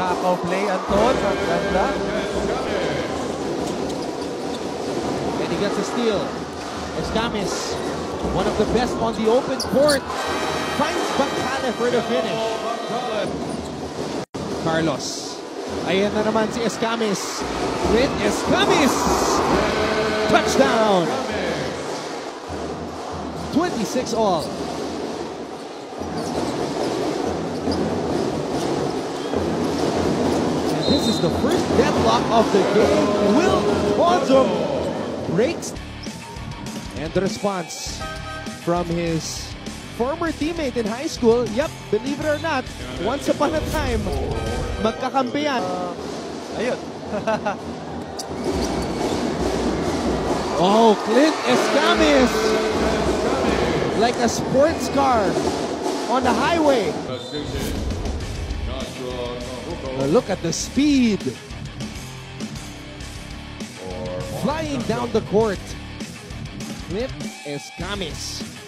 Play, Anton. Ang ganda. And he gets a steal. Escamis, one of the best on the open court, finds Bacale for the finish. Carlos. Ayan na naman si Escamis. With Escamis! Touchdown! 26 all. This is the first deadlock of the game. Will Bonzo breaks and the response from his former teammate in high school. Yep, believe it or not, once upon a time, magkakampiyan. Ayun. Oh, Clint Escamis! Like a sports car on the highway. Look at the speed. Flying down the court. Clint Escamis.